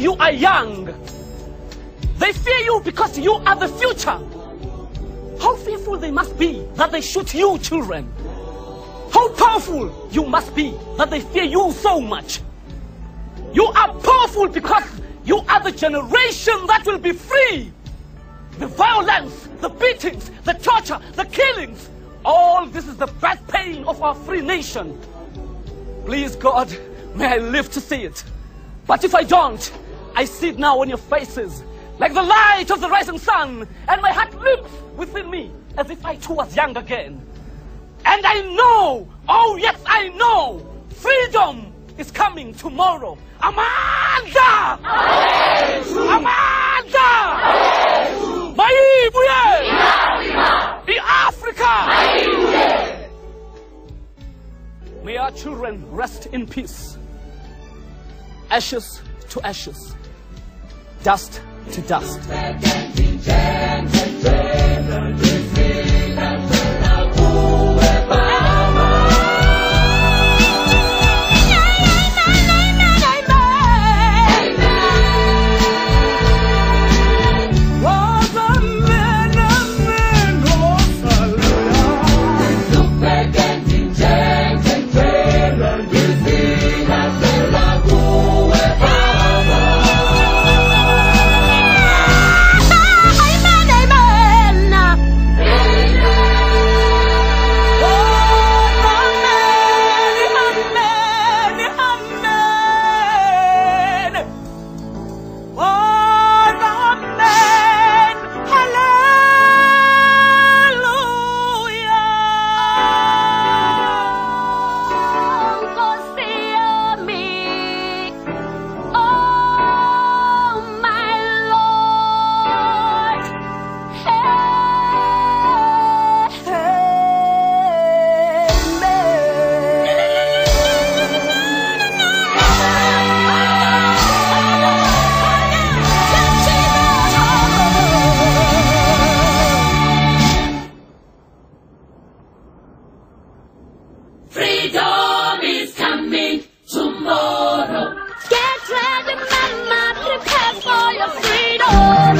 you are young. They fear you because you are the future. How fearful they must be that they shoot you, children. How powerful you must be that they fear you so much. You are powerful because you are the generation that will be free. The violence, the beatings, the torture, the killings, all this is the bad pain of our free nation. Please, God, may I live to see it. But if I don't, I see it now on your faces, like the light of the rising sun, and my heart leaps within me as if I too was young again. And I know, oh yes, I know, freedom is coming tomorrow. Amandla! Amandla! Mayibuye! Africa! May our children rest in peace. Ashes to ashes, dust to dust. Tomorrow. Get ready, mama, prepare for your freedom.